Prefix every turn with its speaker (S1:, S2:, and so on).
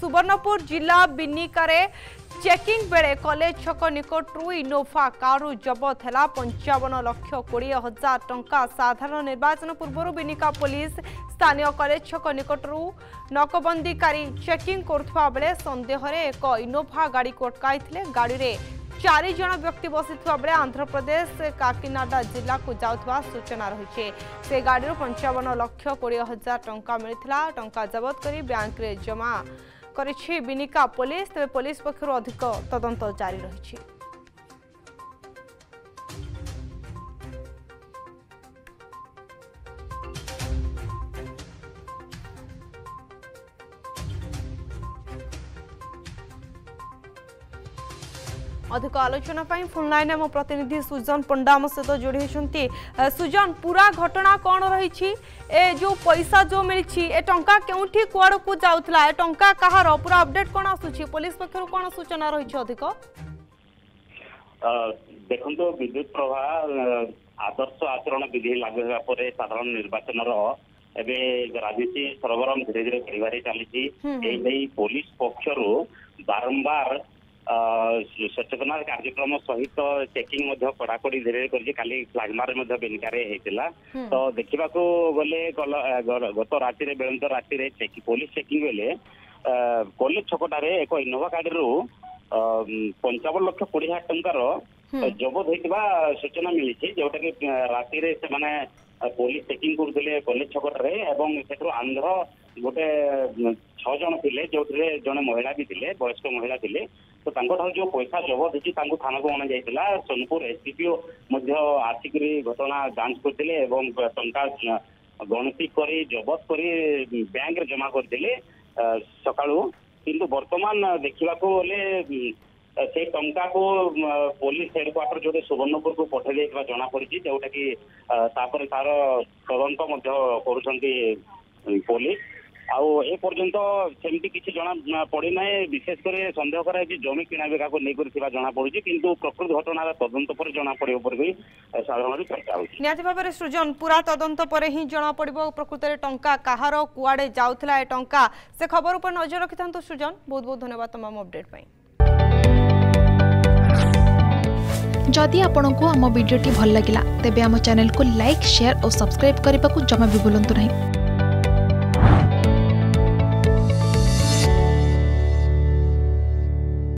S1: ସୁବର୍ଣ୍ଣପୁର ଜିଲ୍ଲା ବିନିକାରେ চেকিং বেড়ে কলেজ ছক নিকটু ইনোভা কারু জবত হল পঞ্চাবন লক্ষ কোড়িয়ে হাজার টঙ্কা সাধারণ নির্বাচন পূর্বর বিনিকা পুলিশ স্থানীয় কলেজ ছক নিকটু নকবন্দীকারী চেকিং করুবা বেড়ে সন্দেহরে এক ইনোভা গাড়ি অটকাই গাড়ি চারি জন ব্যক্তি বসিথা বেড়ে আন্ধ্রপ্রদেশ কাকিনাডা জেলাকু যাওয়া সূচনা রয়েছে সে গাড়ি পঞ্চাবন লক্ষ কোড়িয়ে হাজার টঙ্কা মিলি টঙ্কা জবত করে ব্যাঙ্করে জমা করেছে বিনিকা পুলিশ তবে পুলিশ পক্ষ অধিক তদন্ত জারি রয়েছে অধিক আলোচনা পাই ফোন লাইন আমার প্রতিনিধি সুজন পণ্ডা আমার সহ যোড়ি হয়েছেন সুজন পুরা ঘটনা কোণ রয়েছে এ যে পয়সা যে মিছে এ টঙ্কা কেউঠি কুয়াড়ক যাওয়া এ টঙ্কা কাহার পুরা অপডেট কোণ আসুচি পুলিশ পক্ষ কোণ সূচনা রয়েছে অধিক
S2: ଦେଖନ୍ତୁ ବିଦ୍ୟୁତ ପ୍ରଭା ଆଦର୍ଶ ଆଚରଣ ବିଧି ଲାଗୁ ହେବା ପରେ ସାଧାରଣ ନିର୍ବାଚନର ଏବେ ରାଜନୀତି ସରଗରମ ଧୀରେ ଧୀରେ ଖେଳିବାରେ ଚାଲିଛି ଏହି ନେଇ ପୋଲିସ ପକ୍ଷରୁ ବାରମ୍ବାର ସଚେତନତା କାର୍ଯ୍ୟକ୍ରମ ସହିତ ଚେକିଂ ମଧ୍ୟ କଡ଼ାକଡ଼ି ଧୀରେ ଧୀରେ କରିଛି କାଲି ଫ୍ଲାଗମାର୍ଚ୍ଚ ମଧ୍ୟ ବେନିକାରେ ହେଇଥିଲା ତ ଦେଖିବାକୁ ଗଲେ ଗତ ରାତିରେ ବିଳମ୍ବିତ ରାତିରେ ପୋଲିସ ଚେକିଂ ବେଳେ କଲେଜ ଛକଟାରେ ଏକ ଇନୋଭା ଗାଡ଼ିରୁ ପଞ୍ଚାବନ ଲକ୍ଷ କୋଡ଼ିଏ ହଜାର ଟଙ୍କାର ଜବତ ହେଇଥିବା ସୂଚନା ମିଳିଛି ଯୋଉଟାକି ରାତିରେ ସେମାନେ ପୋଲିସ ଚେକିଂ କରୁଥିଲେ କଲେଜ ଛକଟାରେ ଏବଂ ସେଥିରୁ ଆନ୍ଧ୍ର ଗୋଟେ ଛଅ ଜଣ ଥିଲେ ଯୋଉଥିରେ ଜଣେ ମହିଳା ବି ଥିଲେ ବୟସ୍କ ମହିଳା ଥିଲେ ତ ତାଙ୍କଠାରୁ ଯୋଉ ପଇସା ଜବତ ହେଇଛି ତାଙ୍କୁ ଥାନାକୁ ଅଣାଯାଇଥିଲା ସୋନପୁର ଏସ୍ଡିପିଓ ମଧ୍ୟ ଆସିକରି ଘଟଣା ଯାଞ୍ଚ କରିଥିଲେ ଏବଂ ଟଙ୍କା ଗଣତି କରି ଜବତ କରି ବ୍ୟାଙ୍କରେ ଜମା କରିଥିଲେ ସକାଳୁ କିନ୍ତୁ ବର୍ତ୍ତମାନ ଦେଖିବାକୁ ଗଲେ সেই টঙ্কাকু পুলিশ হেডকোয়ার্টার যেটা ସୁବର୍ଣ୍ଣପୁରକୁ পঠাই ଦେଇଥିବା ଜଣାପଡ଼ିଛି ଯେଉଁଟାକି ତାପରେ ତାର ତଦନ୍ତ ମଧ୍ୟ କରୁଛନ୍ତି ପୋଲିସ ଆଉ ଏ ପର୍ଯ୍ୟନ୍ତ ସେମିତି କିଛି ଜଣା ପଡ଼ିନାହିଁ ବିଶେଷ କରି ସନ୍ଦେହ କରାଯାଇଛି ଜମି କିଣାବିକାକୁ ନେଇକରି ଥିବା ଜଣାପଡ଼ୁଛି କିନ୍ତୁ ପ୍ରକୃତ ଘଟଣାର ତଦନ୍ତ ପରେ ଜଣାପଡ଼ିବ ବୋଲି ସାଧାରଣରେ ଚର୍ଚ୍ଚା ହେଉଛି
S1: ନିହାତି ଭାବରେ ସୃଜନ ପୁରା ତଦନ୍ତ ପରେ ହିଁ ଜଣାପଡ଼ିବ ପ୍ରକୃତରେ ଟଙ୍କା କାହାର କୁଆଡ଼େ ଯାଉଥିଲା ଏ ଟଙ୍କା ସେ ଖବର ଉପରେ ନଜର ରଖିଥାନ୍ତୁ ସୃଜନ ବହୁତ ବହୁତ ଧନ୍ୟବାଦ ତମାମ ଅପଡେଟ୍ ପାଇଁ
S3: जदि आपण को आम भिडी भल लगा तेब आम चेल्क लाइक सेयार और सब्सक्राइब करने को जमा भी बुलां नहीं